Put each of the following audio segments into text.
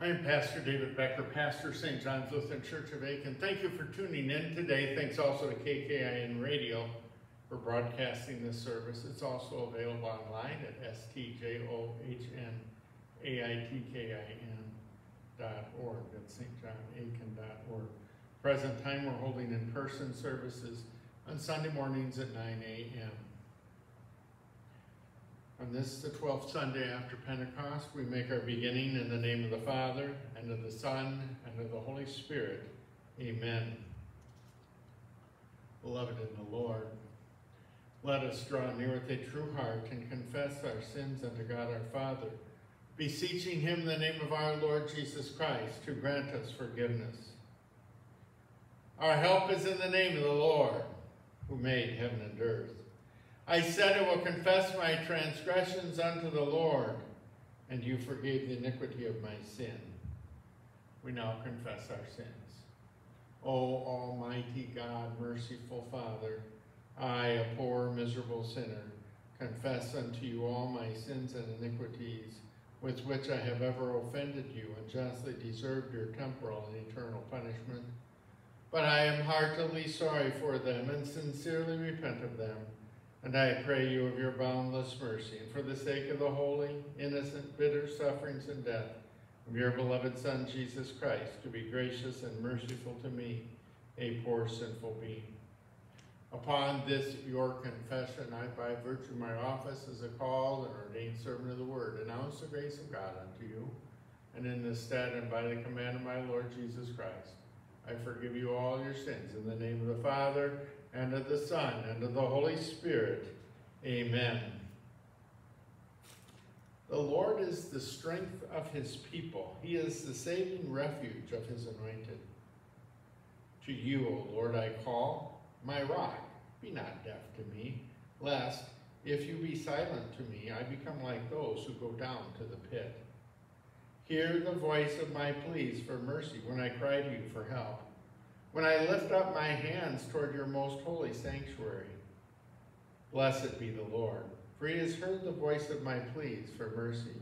I am Pastor David Becker, pastor St. John's Lutheran Church of Aitkin. Thank you for tuning in today. Thanks also to KKIN Radio for broadcasting this service. It's also available online at stjohnaitkIn.org at stjohnaitkin.org. Present time, we're holding in-person services on Sunday mornings at 9 a.m. On this, the 12th Sunday after Pentecost, we make our beginning in the name of the Father, and of the Son, and of the Holy Spirit. Amen. Beloved in the Lord, let us draw near with a true heart and confess our sins unto God our Father, beseeching him in the name of our Lord Jesus Christ to grant us forgiveness. Our help is in the name of the Lord, who made heaven and earth. I said, I will confess my transgressions unto the Lord, and you forgave the iniquity of my sin. We now confess our sins. O Almighty God, merciful Father, I, a poor, miserable sinner, confess unto you all my sins and iniquities, with which I have ever offended you and justly deserved your temporal and eternal punishment. But I am heartily sorry for them and sincerely repent of them. And I pray you of your boundless mercy, and for the sake of the holy, innocent, bitter sufferings and death of your beloved Son, Jesus Christ, to be gracious and merciful to me, a poor sinful being. Upon this your confession, I, by virtue of my office as a called and ordained servant of the word, announce the grace of God unto you, and in this stead and by the command of my Lord Jesus Christ, I forgive you all your sins in the name of the Father, and of the Son, and of the Holy Spirit. Amen. The Lord is the strength of his people. He is the saving refuge of his anointed. To you, O Lord, I call, my rock. Be not deaf to me, lest, if you be silent to me, I become like those who go down to the pit. Hear the voice of my pleas for mercy when I cry to you for help when I lift up my hands toward your most holy sanctuary. Blessed be the Lord, for he has heard the voice of my pleas for mercy.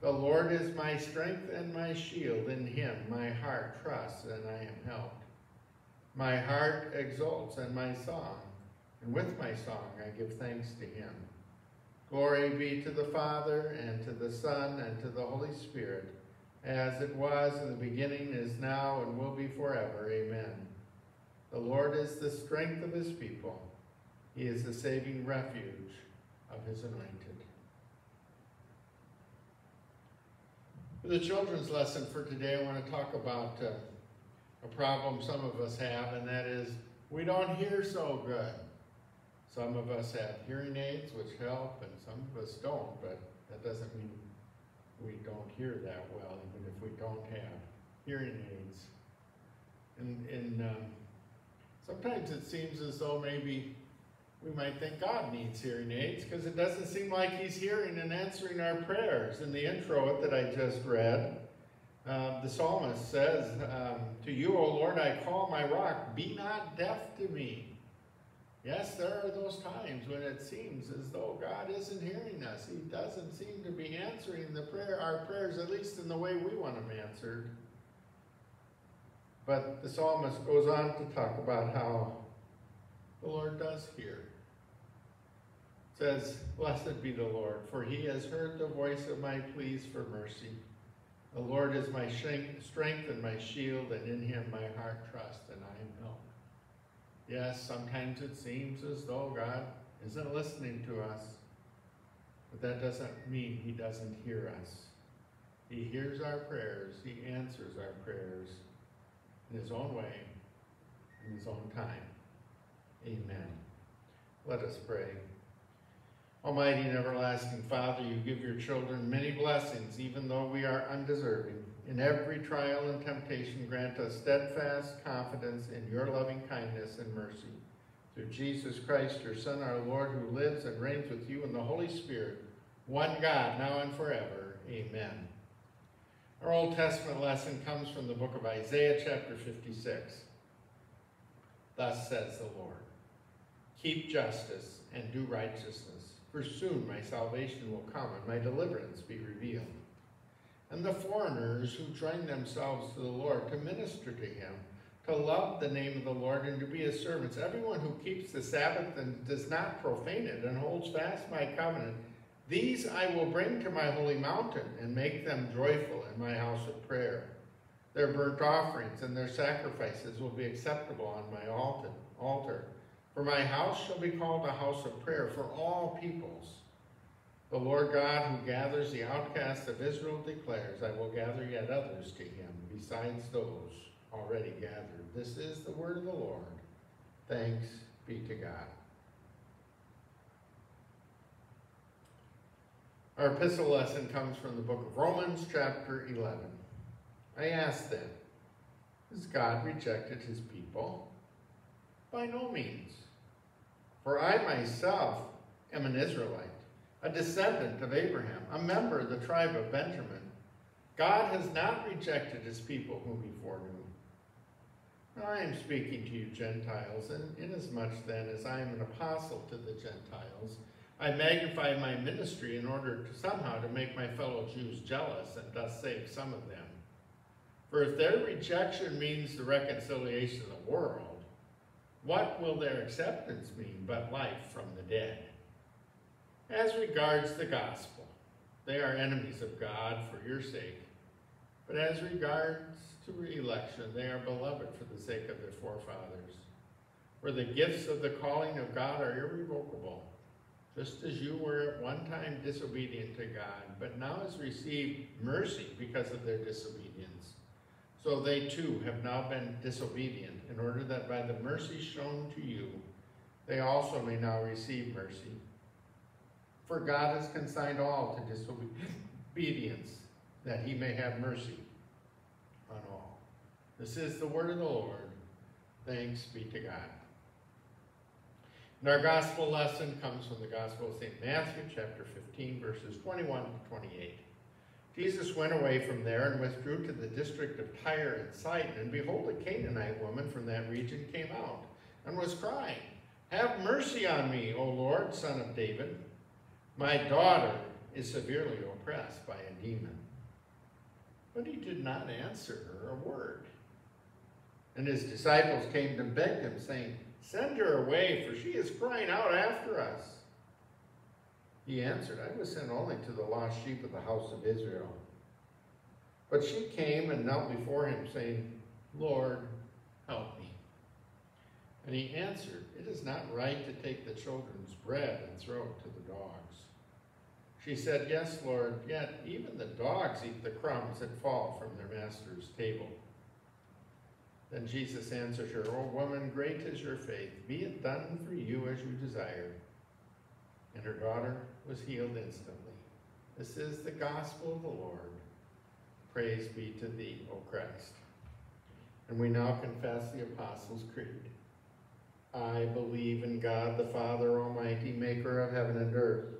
The Lord is my strength and my shield. In him my heart trusts, and I am helped. My heart exults and my song, and with my song I give thanks to him. Glory be to the Father, and to the Son, and to the Holy Spirit, as it was in the beginning, is now, and will be forever. Amen. The Lord is the strength of his people. He is the saving refuge of his anointed. For the children's lesson for today, I want to talk about uh, a problem some of us have, and that is we don't hear so good. Some of us have hearing aids, which help, and some of us don't, but that doesn't mean we don't hear that well, even if we don't have hearing aids. And, and um, sometimes it seems as though maybe we might think God needs hearing aids because it doesn't seem like he's hearing and answering our prayers. In the intro that I just read, uh, the psalmist says, um, To you, O Lord, I call my rock, be not deaf to me. Yes, there are those times when it seems as though God isn't hearing us. He doesn't seem to be answering the prayer, our prayers, at least in the way we want them answered. But the psalmist goes on to talk about how the Lord does hear. It says, Blessed be the Lord, for he has heard the voice of my pleas for mercy. The Lord is my strength and my shield, and in him my heart trusts, and I am helped. Yes, sometimes it seems as though God isn't listening to us, but that doesn't mean he doesn't hear us. He hears our prayers. He answers our prayers in his own way, in his own time. Amen. Let us pray. Almighty and everlasting Father, you give your children many blessings, even though we are undeserving. In every trial and temptation, grant us steadfast confidence in your loving kindness and mercy. Through Jesus Christ, your Son, our Lord, who lives and reigns with you in the Holy Spirit, one God, now and forever. Amen. Our Old Testament lesson comes from the book of Isaiah, chapter 56. Thus says the Lord, Keep justice and do righteousness, for soon my salvation will come and my deliverance be revealed. And the foreigners who join themselves to the Lord to minister to him, to love the name of the Lord and to be his servants. Everyone who keeps the Sabbath and does not profane it and holds fast my covenant, these I will bring to my holy mountain and make them joyful in my house of prayer. Their burnt offerings and their sacrifices will be acceptable on my altar. For my house shall be called a house of prayer for all peoples. The Lord God who gathers the outcasts of Israel declares, I will gather yet others to him besides those already gathered. This is the word of the Lord. Thanks be to God. Our epistle lesson comes from the book of Romans, chapter 11. I ask then, has God rejected his people? By no means. For I myself am an Israelite, a descendant of Abraham, a member of the tribe of Benjamin. God has not rejected his people whom he foreknew. I am speaking to you Gentiles, and inasmuch then as I am an apostle to the Gentiles, I magnify my ministry in order to somehow to make my fellow Jews jealous and thus save some of them. For if their rejection means the reconciliation of the world, what will their acceptance mean but life from the dead? As regards the gospel, they are enemies of God for your sake. But as regards to election, they are beloved for the sake of their forefathers. For the gifts of the calling of God are irrevocable just as you were at one time disobedient to God, but now has received mercy because of their disobedience. So they too have now been disobedient, in order that by the mercy shown to you, they also may now receive mercy. For God has consigned all to disobedience, that he may have mercy on all. This is the word of the Lord. Thanks be to God. And our gospel lesson comes from the Gospel of St. Matthew, chapter 15, verses 21 to 28. Jesus went away from there and withdrew to the district of Tyre and Sidon, and behold, a Canaanite woman from that region came out and was crying, Have mercy on me, O Lord, son of David. My daughter is severely oppressed by a demon. But he did not answer her a word. And his disciples came to beg him, saying, Send her away, for she is crying out after us. He answered, I was sent only to the lost sheep of the house of Israel. But she came and knelt before him, saying, Lord, help me. And he answered, It is not right to take the children's bread and throw it to the dogs. She said, Yes, Lord, yet even the dogs eat the crumbs that fall from their master's table. Then Jesus answered her, O woman, great is your faith. Be it done for you as you desire. And her daughter was healed instantly. This is the gospel of the Lord. Praise be to thee, O Christ. And we now confess the Apostles' Creed. I believe in God the Father Almighty, maker of heaven and earth,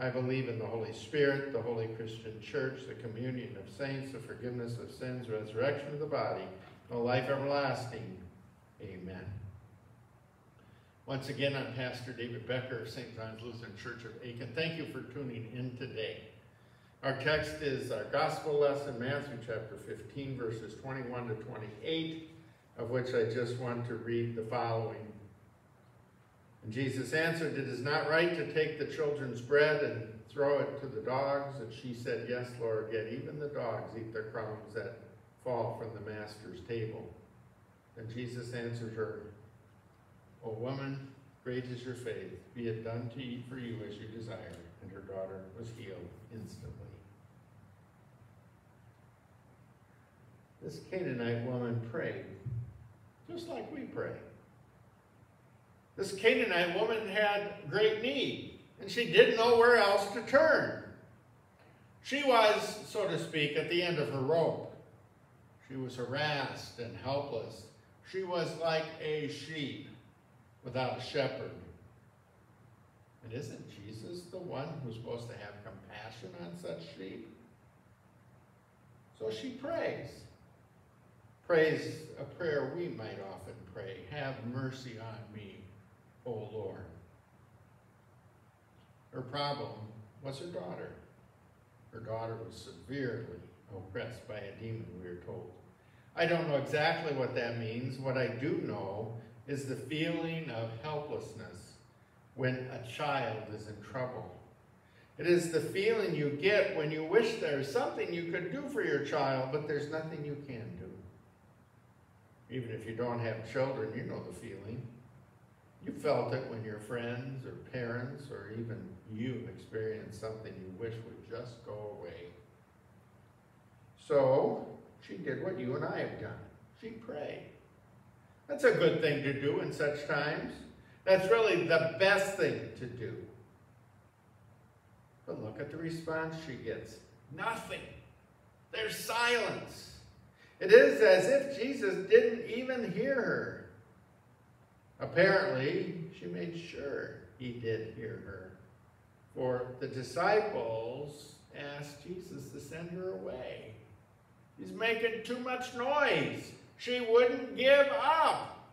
I believe in the Holy Spirit, the holy Christian church, the communion of saints, the forgiveness of sins, resurrection of the body, the life everlasting. Amen. Once again, I'm Pastor David Becker of St. John's Lutheran Church of Aitkin. Thank you for tuning in today. Our text is our gospel lesson, Matthew chapter 15, verses 21 to 28, of which I just want to read the following. And Jesus answered, It is not right to take the children's bread and throw it to the dogs. And she said, Yes, Lord, yet even the dogs eat the crumbs that fall from the master's table. And Jesus answered her, O woman, great is your faith. Be it done to you for you as you desire. And her daughter was healed instantly. This Canaanite woman prayed, just like we pray. This Canaanite woman had great need, and she didn't know where else to turn. She was, so to speak, at the end of her rope. She was harassed and helpless She was like a sheep without a shepherd. And isn't Jesus the one who's supposed to have compassion on such sheep? So she prays. Prays a prayer we might often pray. Have mercy on me, O Lord. Her problem was her daughter. Her daughter was severely oppressed by a demon, we are told. I don't know exactly what that means. What I do know is the feeling of helplessness when a child is in trouble. It is the feeling you get when you wish there's something you could do for your child, but there's nothing you can do. Even if you don't have children, you know the feeling. You felt it when your friends or parents or even you experienced something you wish would just go away. So she did what you and I have done. She prayed. That's a good thing to do in such times. That's really the best thing to do. But look at the response she gets. Nothing. There's silence. It is as if Jesus didn't even hear her. Apparently, she made sure he did hear her. For the disciples asked Jesus to send her away. He's making too much noise. She wouldn't give up.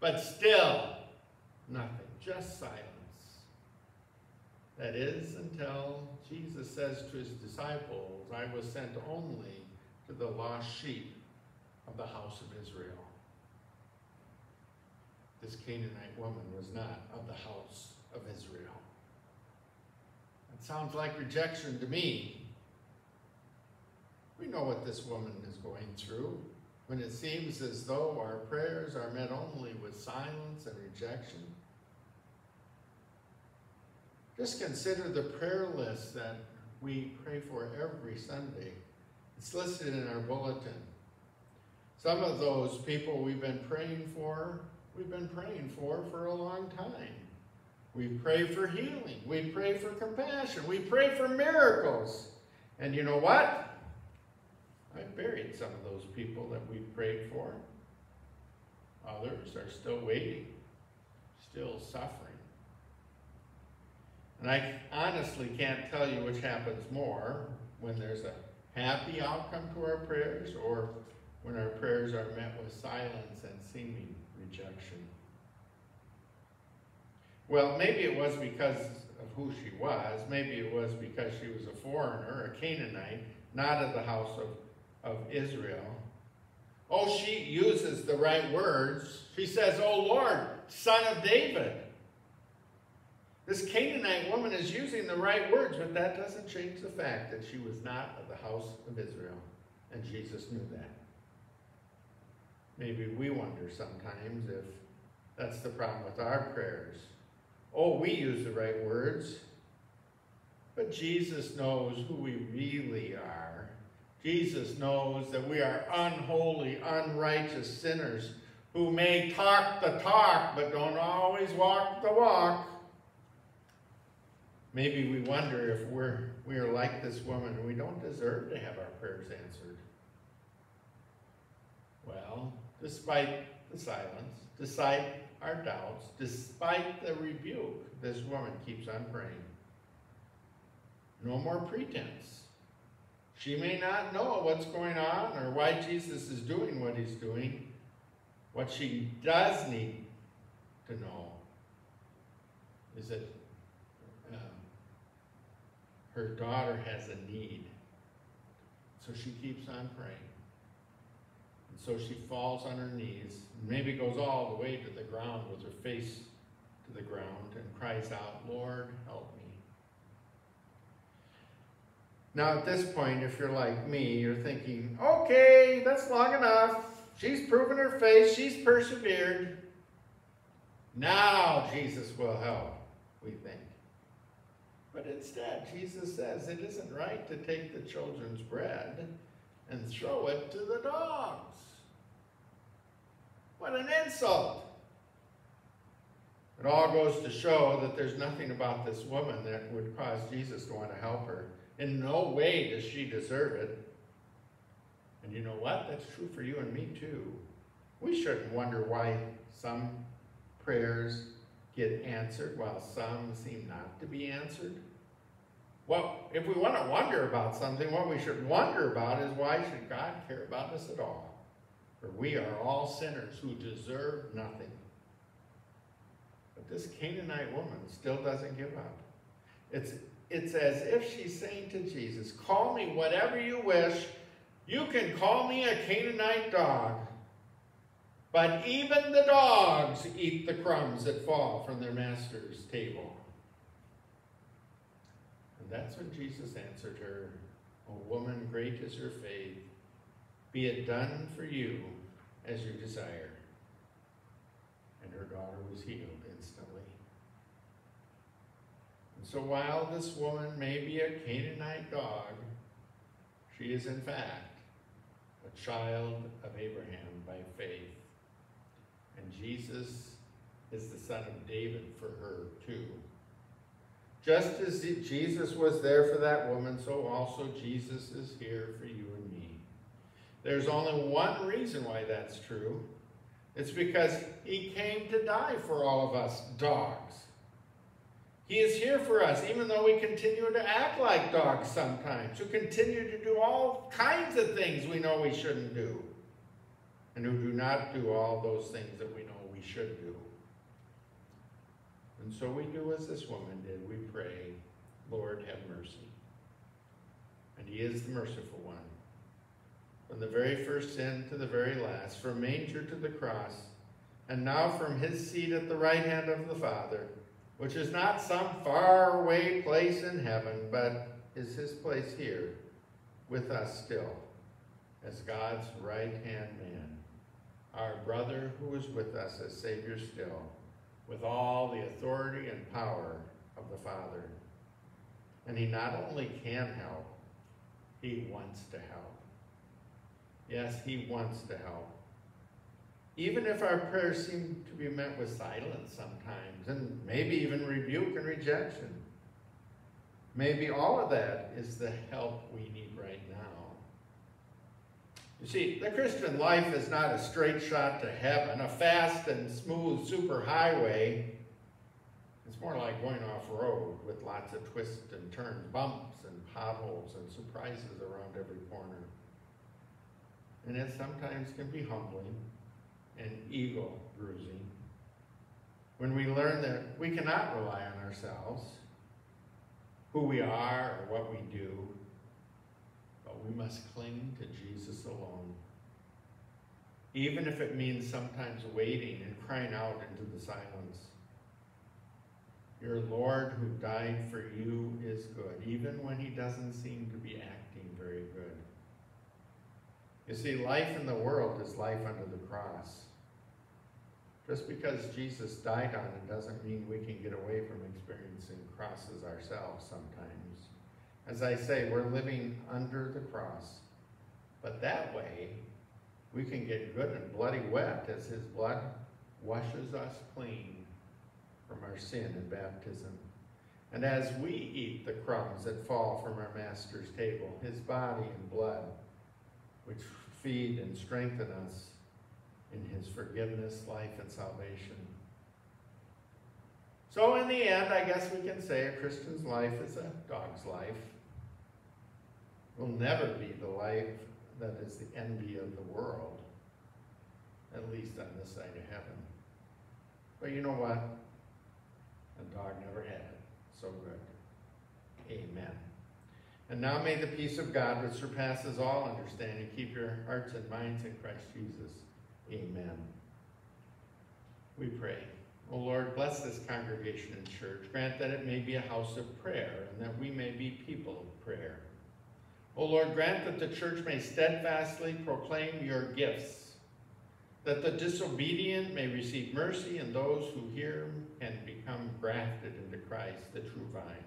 But still, nothing, just silence. That is until Jesus says to his disciples, I was sent only to the lost sheep of the house of Israel. This Canaanite woman was not of the house of Israel. It sounds like rejection to me. We know what this woman is going through when it seems as though our prayers are met only with silence and rejection. Just consider the prayer list that we pray for every Sunday. It's listed in our bulletin. Some of those people we've been praying for, we've been praying for for a long time. We pray for healing. We pray for compassion. We pray for miracles. And you know what? I've buried some of those people that we prayed for. Others are still waiting, still suffering. And I honestly can't tell you which happens more when there's a happy outcome to our prayers or when our prayers are met with silence and seeming rejection. Well, maybe it was because of who she was. Maybe it was because she was a foreigner, a Canaanite, not of the house of of Israel. Oh, she uses the right words. She says, Oh Lord, son of David. This Canaanite woman is using the right words, but that doesn't change the fact that she was not of the house of Israel. And Jesus knew that. Maybe we wonder sometimes if that's the problem with our prayers. Oh, we use the right words, but Jesus knows who we really are Jesus knows that we are unholy, unrighteous sinners who may talk the talk but don't always walk the walk. Maybe we wonder if we're, we are like this woman and we don't deserve to have our prayers answered. Well, despite the silence, despite our doubts, despite the rebuke, this woman keeps on praying. No more pretense. She may not know what's going on or why Jesus is doing what he's doing. What she does need to know is that um, her daughter has a need. So she keeps on praying. So she falls on her knees, maybe goes all the way to the ground with her face to the ground and cries out, Lord, help me. Now, at this point, if you're like me, you're thinking, okay, that's long enough. She's proven her faith. She's persevered. Now Jesus will help, we think. But instead, Jesus says it isn't right to take the children's bread and throw it to the dogs. What an insult! It all goes to show that there's nothing about this woman that would cause Jesus to want to help her. In no way does she deserve it. And you know what? That's true for you and me too. We shouldn't wonder why some prayers get answered while some seem not to be answered. Well, if we want to wonder about something, what we should wonder about is why should God care about us at all? For we are all sinners who deserve nothing. But this Canaanite woman still doesn't give up. It's, it's as if she's saying to Jesus, Call me whatever you wish. You can call me a Canaanite dog. But even the dogs eat the crumbs that fall from their master's table. And that's when Jesus answered her, O woman, great is your faith. Be it done for you as you desire. And her daughter was healed instantly. And so while this woman may be a Canaanite dog, she is in fact a child of Abraham by faith. And Jesus is the son of David for her too. Just as Jesus was there for that woman, so also Jesus is here for you and me. There's only one reason why that's true. It's because he came to die for all of us dogs. He is here for us, even though we continue to act like dogs sometimes, who continue to do all kinds of things we know we shouldn't do, and who do not do all those things that we know we should do. And so we do as this woman did. We pray, Lord, have mercy. And he is the merciful one. From the very first sin to the very last, from manger to the cross, and now from his seat at the right hand of the Father, which is not some far away place in heaven, but is his place here with us still, as God's right hand man, our brother who is with us as Savior still with all the authority and power of the Father. And he not only can help, he wants to help. Yes, he wants to help. Even if our prayers seem to be met with silence sometimes, and maybe even rebuke and rejection, maybe all of that is the help we need right now. You see, the Christian life is not a straight shot to heaven, a fast and smooth superhighway. It's more like going off road with lots of twists and turns, bumps and potholes and surprises around every corner. And it sometimes can be humbling and ego bruising when we learn that we cannot rely on ourselves, who we are or what we do, but we must cling to Jesus alone. Even if it means sometimes waiting and crying out into the silence. Your Lord who died for you is good, even when he doesn't seem to be acting very good. You see, life in the world is life under the cross. Just because Jesus died on it doesn't mean we can get away from experiencing crosses ourselves sometimes. As I say, we're living under the cross. But that way, we can get good and bloody wet as his blood washes us clean from our sin in baptism. And as we eat the crumbs that fall from our master's table, his body and blood, which feed and strengthen us in his forgiveness, life, and salvation. So in the end, I guess we can say a Christian's life is a dog's life will never be the life that is the envy of the world, at least on this side of heaven. But you know what? A dog never had it so good. Amen. And now may the peace of God, which surpasses all understanding, keep your hearts and minds in Christ Jesus. Amen. We pray. O Lord, bless this congregation and church. Grant that it may be a house of prayer and that we may be people of prayer. O Lord, grant that the church may steadfastly proclaim your gifts, that the disobedient may receive mercy, and those who hear can become grafted into Christ, the true vine.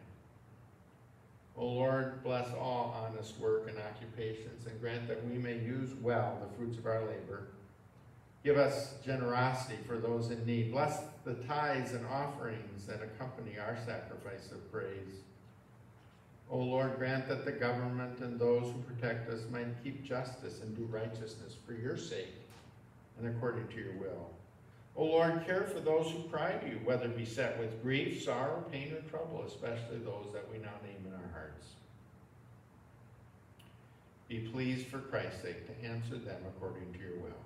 O Lord, bless all honest work and occupations, and grant that we may use well the fruits of our labor. Give us generosity for those in need. Bless the tithes and offerings that accompany our sacrifice of praise. O Lord, grant that the government and those who protect us might keep justice and do righteousness for your sake. and according to your will. O Lord, care for those who cry to you, whether beset with grief, sorrow, pain, or trouble, especially those that we now name in our hearts. Be pleased for Christ's sake to answer them according to your will.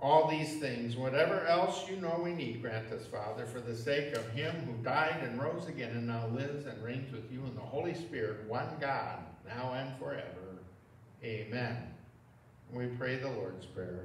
All these things, whatever else you know we need, grant us, Father, for the sake of him who died and rose again and now lives and reigns with you in the Holy Spirit, one God, now and forever. Amen. We pray the Lord's Prayer.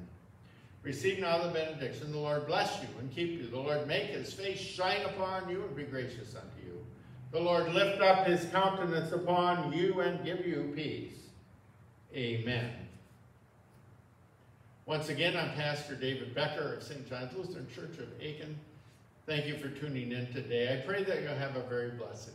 Receive now the benediction. The Lord bless you and keep you. The Lord make his face shine upon you and be gracious unto you. The Lord lift up his countenance upon you and give you peace. Amen. Once again, I'm Pastor David Becker of St. John's Lutheran Church of Aitkin. Thank you for tuning in today. I pray that you'll have a very blessed.